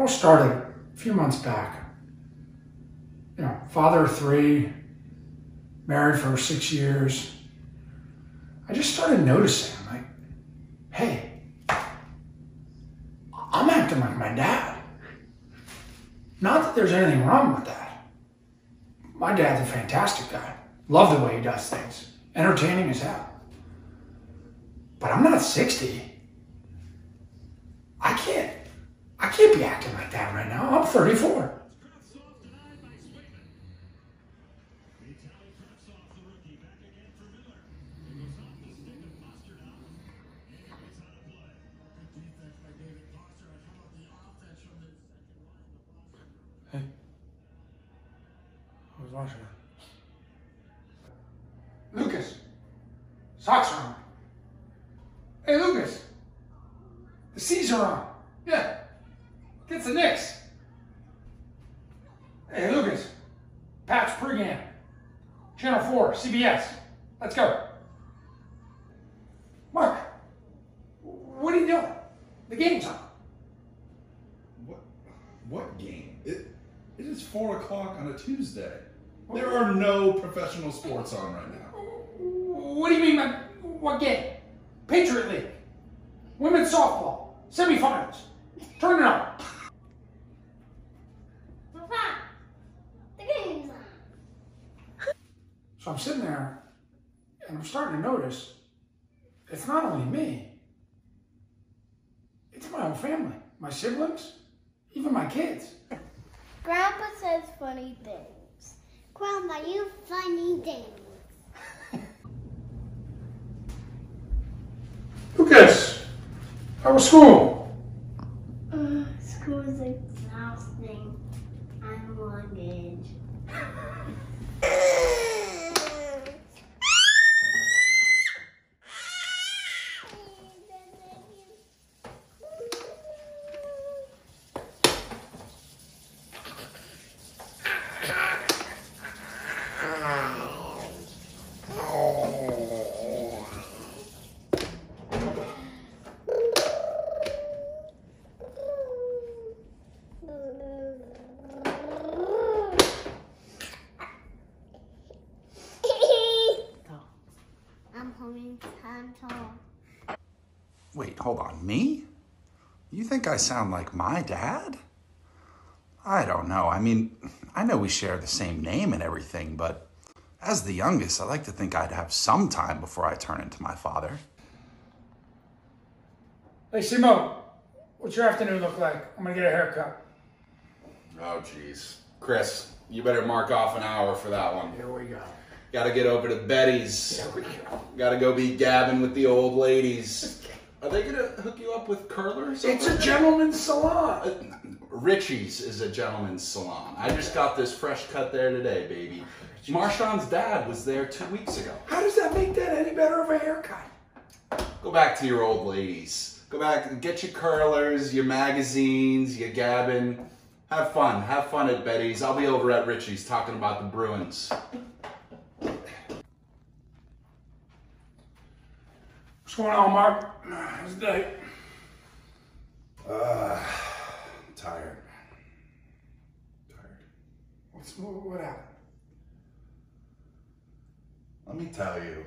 all started a few months back. You know, father of three, married for six years. I just started noticing, like, hey, I'm acting like my dad. Not that there's anything wrong with that. My dad's a fantastic guy. Love the way he does things. Entertaining as hell. But I'm not 60. I can't. I can't be acting like that right now. I'm 34. Hey. I was watching it. Lucas. Socks are on. Hey, Lucas. The C's are on. Yeah. Gets the Knicks. Hey, Lucas. Pats pregame. Channel 4, CBS. Let's go. Mark. What are you doing? The game's on. What? What game? It, it is four o'clock on a Tuesday. There are no professional sports on right now. What do you mean by what game? Patriot League. Women's softball. Semifinals. Turn it on. Papa, the game's on. So I'm sitting there and I'm starting to notice it's not only me, it's my whole family, my siblings, even my kids. Grandpa says funny things. Grandma, you funny things. Lucas, how was school? Uh, school's exhausting. I'm luggage. I'm having time to. Wait, hold on. Me? You think I sound like my dad? I don't know. I mean, I know we share the same name and everything, but as the youngest, I like to think I'd have some time before I turn into my father. Hey, Simo, what's your afternoon look like? I'm gonna get a haircut. Oh, jeez. Chris, you better mark off an hour for that one. Here we go. Gotta get over to Betty's. Here we go. Gotta go be gabbing with the old ladies. Are they gonna hook you up with curlers? It's a gentleman's salon. Uh, Richie's is a gentleman's salon. I just got this fresh cut there today, baby. Marshawn's dad was there two weeks ago. How does that make that any better of a haircut? Go back to your old ladies. Go back and get your curlers, your magazines, your gabbing. Have fun. Have fun at Betty's. I'll be over at Richie's talking about the Bruins. What's going on, Mark? How's the day? Uh, tired. Tired. What's what happened? Let me tell you,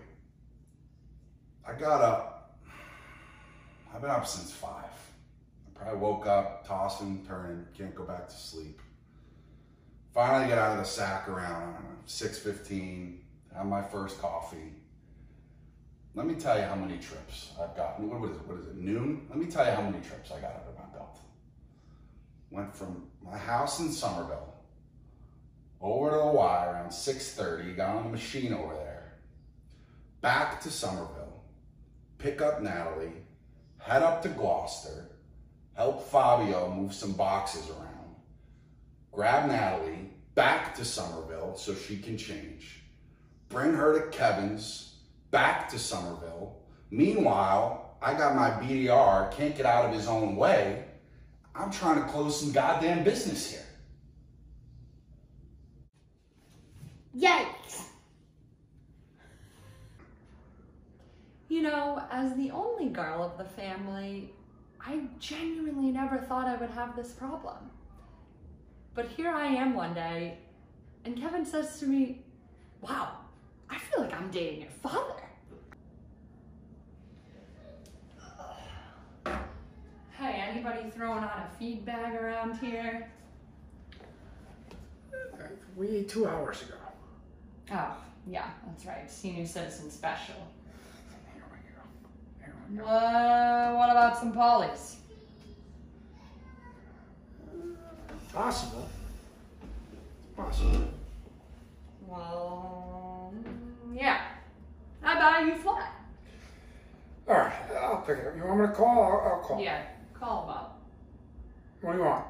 I got up. I've been up since five. I probably woke up, tossing, turning, can't go back to sleep. Finally get out of the sack around I don't know, 6.15, have my first coffee. Let me tell you how many trips I've gotten. What, is it? What is it? Noon? Let me tell you how many trips I got under my belt. Went from my house in Somerville over to the Y around 6.30, got on the machine over there, back to Somerville, pick up Natalie, head up to Gloucester, help Fabio move some boxes around, grab Natalie back to Somerville so she can change, bring her to Kevin's, back to Somerville. Meanwhile, I got my BDR, can't get out of his own way. I'm trying to close some goddamn business here. Yikes! You know, as the only girl of the family, I genuinely never thought I would have this problem. But here I am one day, and Kevin says to me, Wow, I feel like I'm dating your father. Hey, anybody throwing on a feed bag around here? We ate two hours ago. Oh, yeah, that's right. Senior citizen special. Here we go. Here we go. Uh, what about some polys? Possible. Possible. Well, yeah. I buy you flat. All right, I'll pick it up. You want me to call? I'll, I'll call. Yeah, call up. What do you want?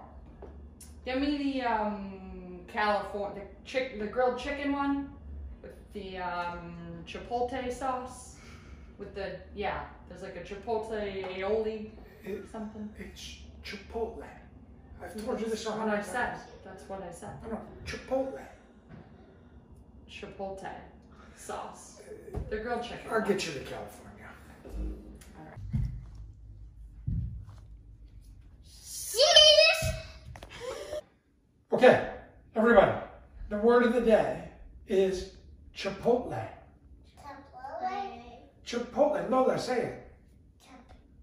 Give me the um California, the chick, the grilled chicken one with the um chipotle sauce. With the yeah, there's like a chipotle aioli It, something. it's Chipotle. I've told you this a That's what I said. That's what I said. Chipotle. Chipotle sauce. The grilled chicken. I'll get you to California. Okay, everybody. The word of the day is Chipotle. Chipotle. Chipotle, Lola, say it.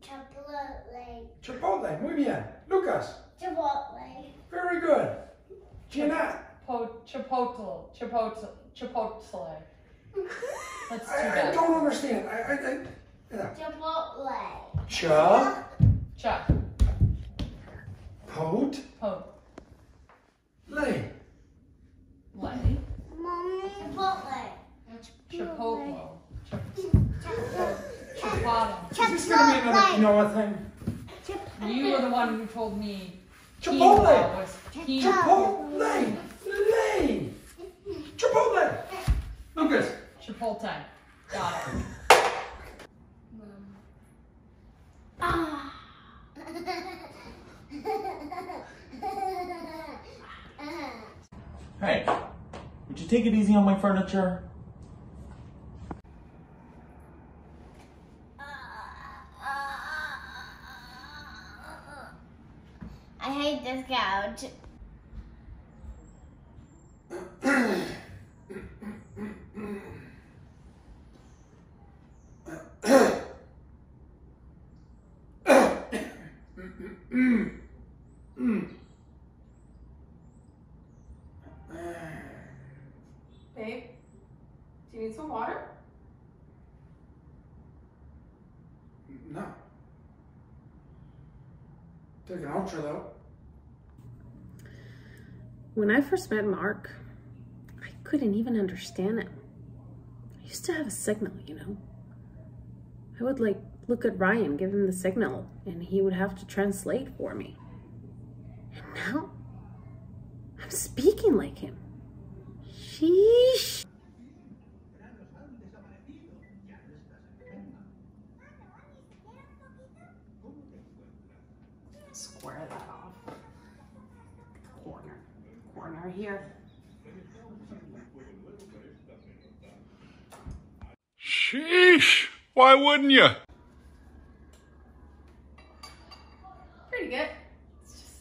Chipotle. Chipotle. Muy bien. Lucas. Chipotle. Very good. Jeanette. Po- chipotle, chipotle, chipotle. That's too I, I bad. don't understand. I, I, I yeah. Chipotle. Cha. Chuck, Pot. po, Lay. lay, Mommy. Chipotle. chipotle, chipotle. Is this gonna be another quinoa thing? You were the one who told me Chipotle. quinoa was. Chipotle. Lucas. time. Got it. Ah. Hey, would you take it easy on my furniture? I hate this couch. Mm. Mm. Babe, do you need some water? No. Take an ultra though. When I first met Mark, I couldn't even understand him. I used to have a signal, you know. I would like look at Ryan, give him the signal, and he would have to translate for me. And now I'm speaking like him. Sheesh. Square that off. Corner. Corner here. Sheesh! Why wouldn't you? Pretty good. It's just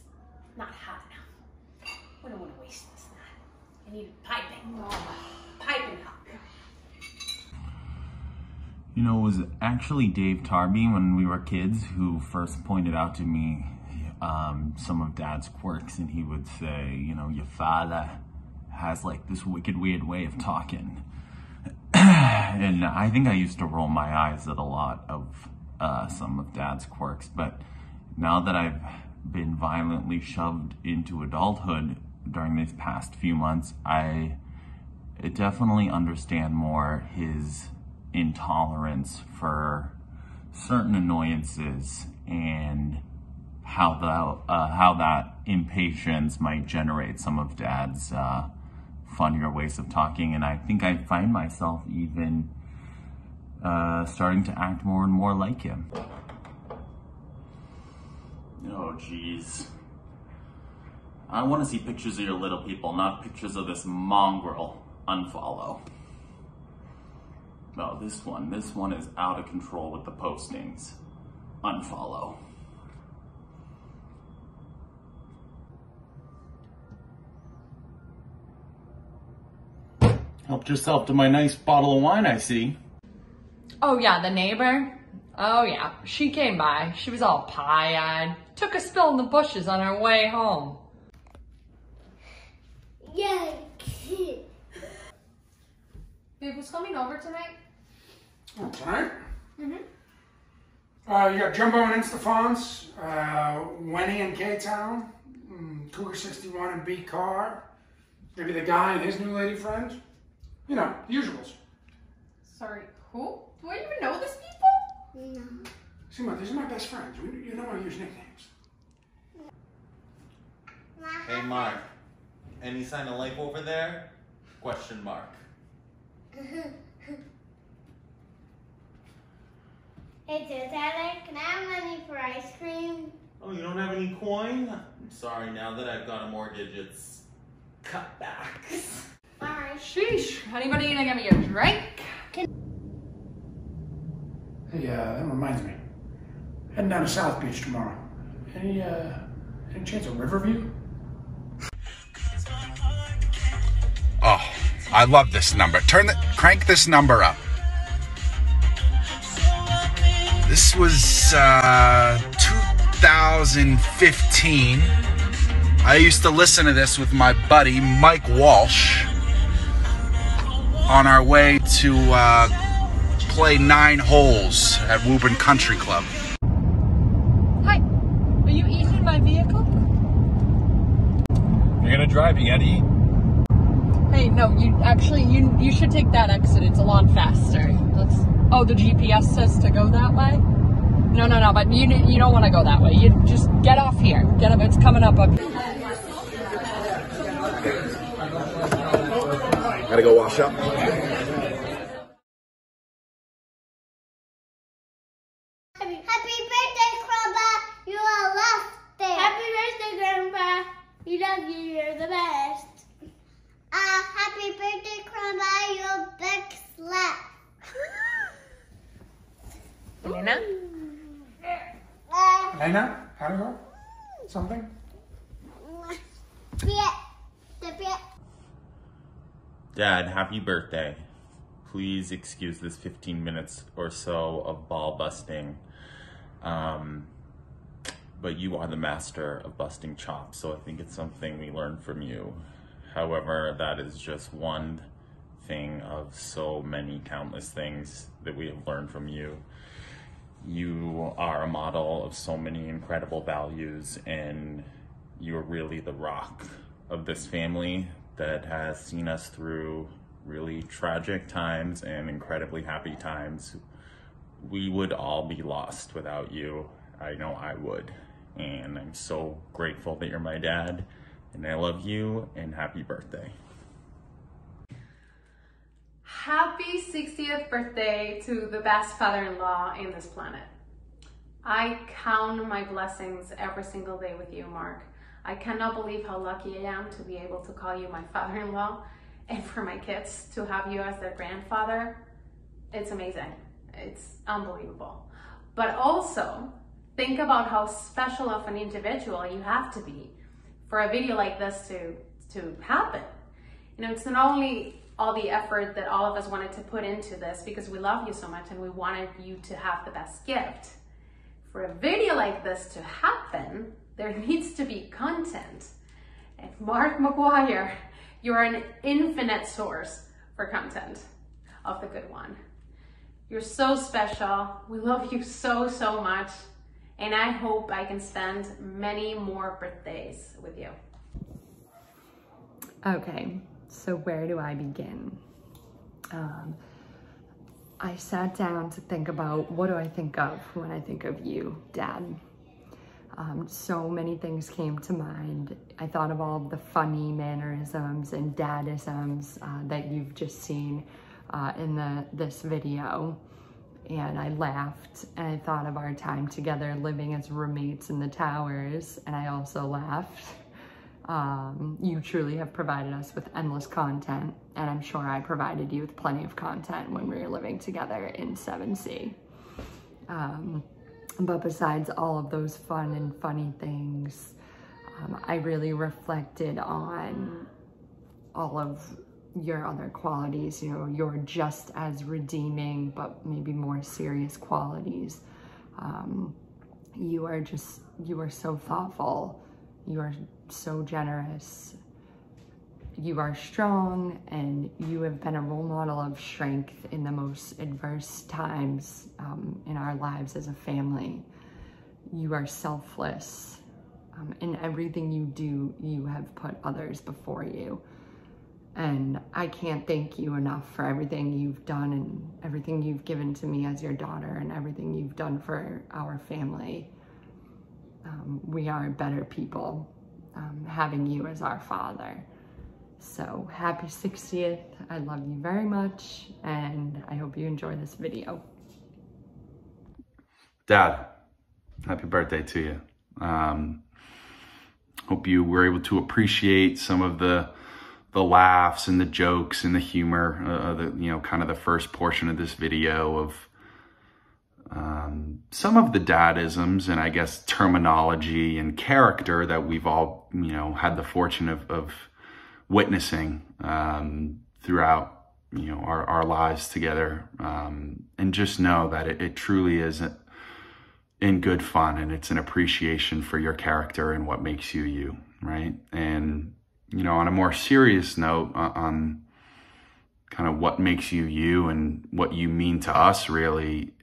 not hot enough. We don't want to waste this night. I need it piping. Piping hot. You know, it was actually Dave Tarby when we were kids who first pointed out to me um, some of Dad's quirks, and he would say, you know, your father has like this wicked weird way of talking. and I think I used to roll my eyes at a lot of uh, some of Dad's quirks, but now that I've been violently shoved into adulthood during these past few months, I definitely understand more his intolerance for certain annoyances and how the uh, how that impatience might generate some of Dad's uh, funnier ways of talking, and I think I find myself even uh, starting to act more and more like him. Oh, jeez. I want to see pictures of your little people, not pictures of this mongrel. Unfollow about this one. This one is out of control with the postings. Unfollow. Helped yourself to my nice bottle of wine, I see. Oh, yeah, the neighbor? Oh, yeah, she came by. She was all pie eyed. Took a spill in the bushes on her way home. Yay! Yeah. Babe, who's coming over tonight? Oh, tonight? Mm-hmm. Uh, you got Jumbo and Instafons, uh, Wenny and K-Town, mm, Cougar 61 and B Car, maybe the guy and his new lady friend. You know, usuals. Sorry, who? Do I even know these people? No. See, my, these are my best friends. We- You know I use nicknames. Hey, Mark. Any sign of life over there? Question mark. Hey, Daddy, can I have money for ice cream? Oh, you don't have any coin? I'm sorry, now that I've got a mortgage, it's cut back. Alright. Sheesh. Anybody gonna get me a drink? Hey, uh, that reminds me. Heading down to South Beach tomorrow. Any, uh, any chance of Riverview? Oh, I love this number. Turn the crank this number up. This was uh, 2015. I used to listen to this with my buddy Mike Walsh on our way to uh, play nine holes at Woburn Country Club. Hi. Are you eating my vehicle? You're gonna drive, you gotta eat. Hey, no, you actually you you should take that exit. It's a lot faster. Let's. Oh, the GPS says to go that way. No, no, no. But you you don't want to go that way. You just get off here. Get up. It's coming up up. Gotta go wash up. Happy, happy birthday, Grandpa! You are loved Happy birthday, Grandpa! You love you, you're the best. Uh, happy birthday, Grandpa! You're big slap. Elena? Elena? How to go? Something? yeah. The bit. Dad, happy birthday. Please excuse this 15 minutes or so of ball busting. Um, but you are the master of busting chops, so I think it's something we learned from you. However, that is just one thing of so many countless things that we have learned from you. You are a model of so many incredible values, and you're really the rock of this family that has seen us through really tragic times and incredibly happy times. We would all be lost without you. I know I would. And I'm so grateful that you're my dad, and I love you, and happy birthday. Happy 60th birthday to the best father-in-law in this planet. I count my blessings every single day with you, Mark. I cannot believe how lucky I am to be able to call you my father-in-law and for my kids to have you as their grandfather. It's amazing. It's unbelievable. But also, think about how special of an individual you have to be for a video like this to, to happen. You know, it's not only all the effort that all of us wanted to put into this because we love you so much and we wanted you to have the best gift. For a video like this to happen, there needs to be content. And Mark McGuire, you're an infinite source for content of the good one. You're so special. We love you so, so much. And I hope I can spend many more birthdays with you. Okay, so where do I begin? Um, I sat down to think about what do I think of when I think of you, Dad. Um, so many things came to mind. I thought of all the funny mannerisms and dadisms uh, that you've just seen uh, in the this video. And I laughed and I thought of our time together living as roommates in the towers and I also laughed. Um, you truly have provided us with endless content, and I'm sure I provided you with plenty of content when we were living together in 7C. Um, but besides all of those fun and funny things, um, I really reflected on all of your other qualities, you know, your just as redeeming, but maybe more serious qualities. Um, you are just, you are so thoughtful. You are so generous. You are strong and you have been a role model of strength in the most adverse times um, in our lives as a family. You are selfless. Um, in everything you do, you have put others before you. And I can't thank you enough for everything you've done and everything you've given to me as your daughter and everything you've done for our family. Um, we are better people um, having you as our father. So happy 60th. I love you very much and I hope you enjoy this video. Dad, happy birthday to you. Um, hope you were able to appreciate some of the the laughs and the jokes and the humor, uh, the you know kind of the first portion of this video of um, some of the dadisms and I guess terminology and character that we've all you know had the fortune of, of witnessing um, throughout you know our, our lives together, um, and just know that it, it truly is in good fun and it's an appreciation for your character and what makes you you, right? And you know, on a more serious note, uh, on kind of what makes you you and what you mean to us, really,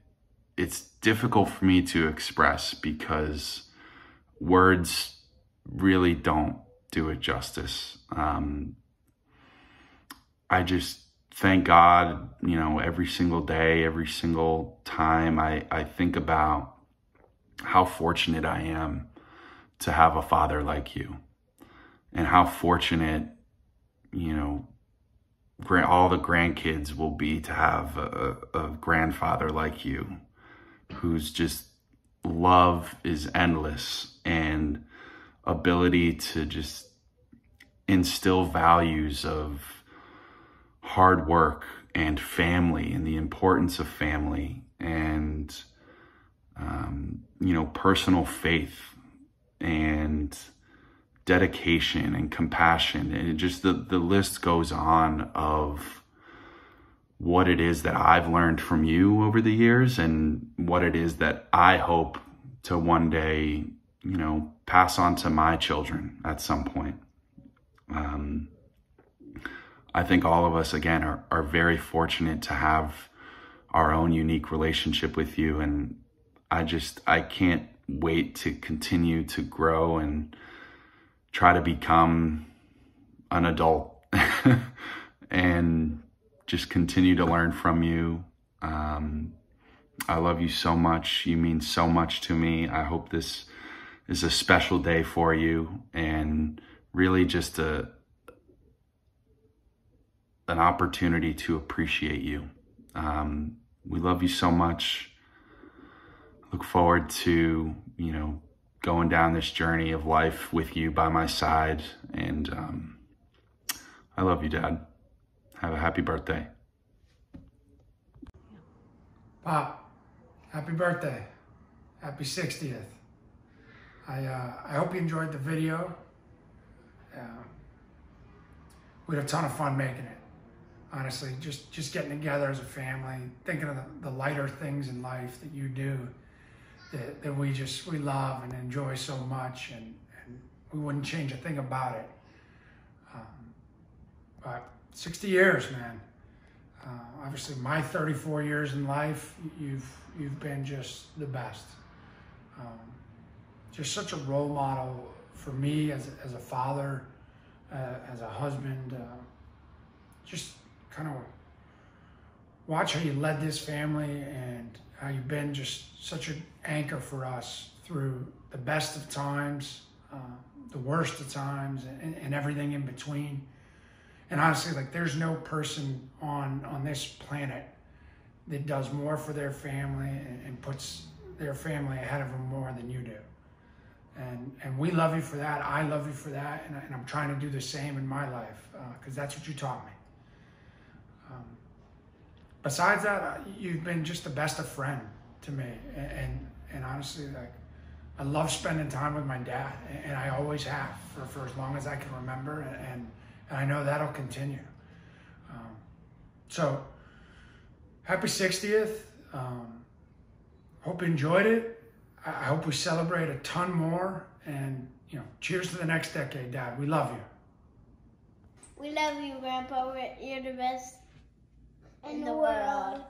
it's difficult for me to express because words really don't do it justice. Um, I just thank God, you know, every single day, every single time I, I think about how fortunate I am to have a father like you and how fortunate, you know, all the grandkids will be to have a, a grandfather like you whose just love is endless and ability to just instill values of hard work and family and the importance of family and um, you know personal faith and dedication and compassion. And it just the, the list goes on of what it is that I've learned from you over the years and what it is that I hope to one day, you know, pass on to my children at some point. Um, I think all of us, again, are, are very fortunate to have our own unique relationship with you. And I just, I can't wait to continue to grow and try to become an adult and just continue to learn from you. Um, I love you so much. You mean so much to me. I hope this is a special day for you and really just a an opportunity to appreciate you. Um, we love you so much. Look forward to, you know, going down this journey of life with you by my side. And um, I love you, Dad. Have a happy birthday. Pop, happy birthday. Happy 60th. I, uh, I hope you enjoyed the video. Uh, we had a ton of fun making it. Honestly, just, just getting together as a family, thinking of the, the lighter things in life that you do that, that we just we love and enjoy so much, and, and we wouldn't change a thing about it. Um, but 60 years, man. Uh, obviously, my 34 years in life, you've you've been just the best. Um, just such a role model for me as a, as a father, uh, as a husband. Uh, just kind of watch how you led this family and how you've been just such an anchor for us through the best of times, uh, the worst of times, and, and, everything in between. And honestly, like there's no person on on this planet that does more for their family and, and puts their family ahead of them more than you do. And and we love you for that. I love you for that, and, I, and I'm trying to do the same in my life because uh, that's what you taught me. Um, besides that, uh, you've been just the best of friend to me, and, and, and honestly, like I love spending time with my dad, and I always have for, for as long as I can remember, and, and I know that'll continue. So, happy 60th. Um, hope you enjoyed it. I I hope we celebrate a ton more. And, you know, cheers to the next decade, Dad. We love you. We love you, Grandpa. You're the best in the world.